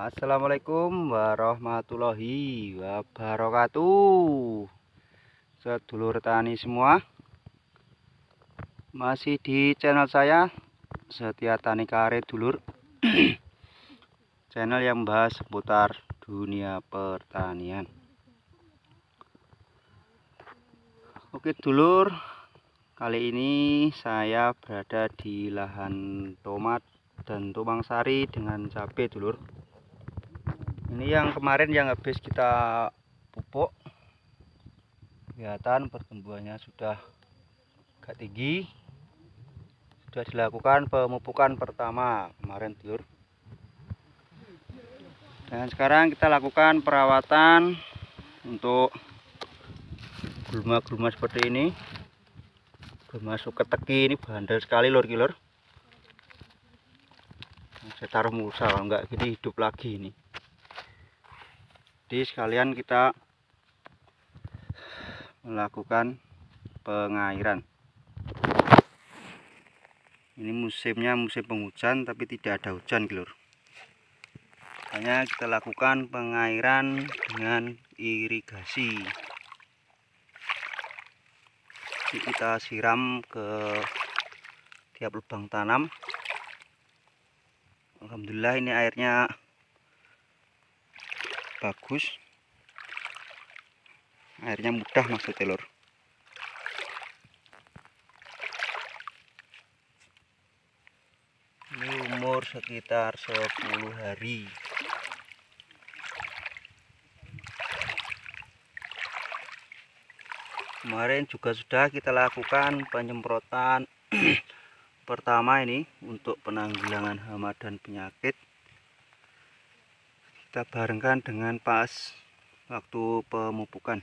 Assalamualaikum warahmatullahi wabarakatuh. Sedulur tani semua Masih di channel saya Setia Tani Kare Dulur. Channel yang membahas seputar dunia pertanian. Oke dulur. Kali ini saya berada di lahan tomat dan tumpang sari dengan cabai dulur ini yang kemarin yang habis kita pupuk. Kelihatan pertumbuhannya sudah agak tinggi. Sudah dilakukan pemupukan pertama kemarin telur. Dan sekarang kita lakukan perawatan untuk gulma-gulma seperti ini. Gulma teki ini bandel sekali lor kilor. Saya taruh mulsa enggak gini hidup lagi ini jadi sekalian kita melakukan pengairan. Ini musimnya musim penghujan tapi tidak ada hujan gelur hanya kita lakukan pengairan dengan irigasi. Jadi kita siram ke tiap lubang tanam. Alhamdulillah ini airnya bagus. Airnya mudah masuk telur. Ini umur sekitar 10 hari. Kemarin juga sudah kita lakukan penyemprotan pertama ini untuk penanggulangan hama dan penyakit kita barengkan dengan pas waktu pemupukan.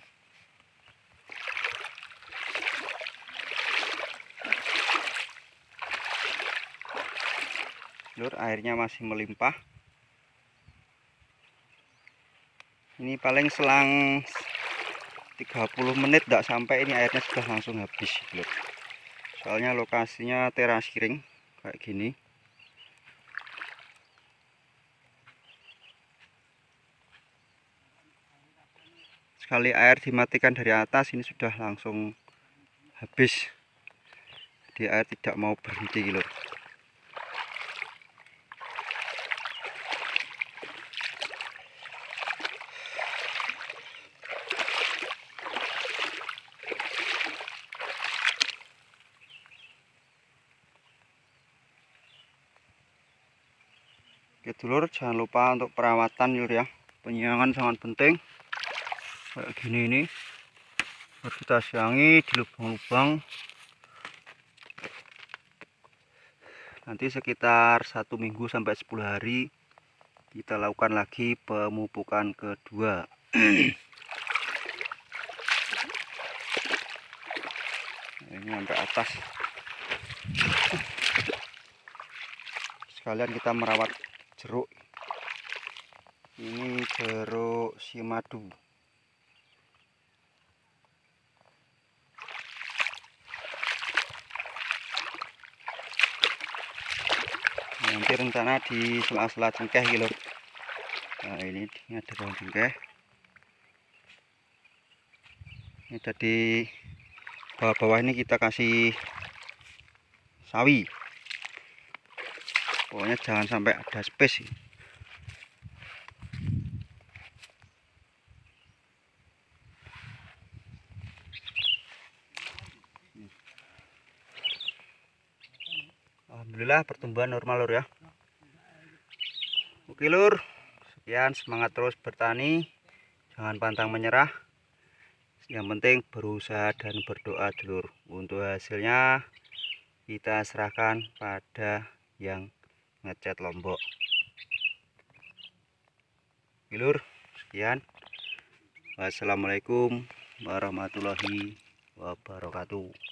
Lur airnya masih melimpah. Ini paling selang 30 menit tidak sampai ini airnya sudah langsung habis lur soalnya lokasinya teras kering kayak gini sekali air dimatikan dari atas ini sudah langsung habis. Jadi air tidak mau berhenti gitu Oke dulur jangan lupa untuk perawatan dulur ya. Penyiangan sangat penting kayak gini ini. Harus kita siangi di lubang-lubang. Nanti sekitar satu minggu sampai 10 hari kita lakukan lagi pemupukan kedua. Ini sampai atas. Sekalian kita merawat jeruk. Ini jeruk simadu nanti rencana di sela-sela cengkeh gitu nah ini, ini ada pohon cengkeh. Ini tadi bawah-bawah ini kita kasih sawi. Pokoknya jangan sampai ada space Alhamdulillah pertumbuhan normal lur ya. Oke lur. Sekian semangat terus bertani. Jangan pantang menyerah. Yang penting berusaha dan berdoa dulur. Untuk hasilnya kita serahkan pada yang ngecat lombok. Lur. Sekian. Wassalamualaikum warahmatullahi wabarakatuh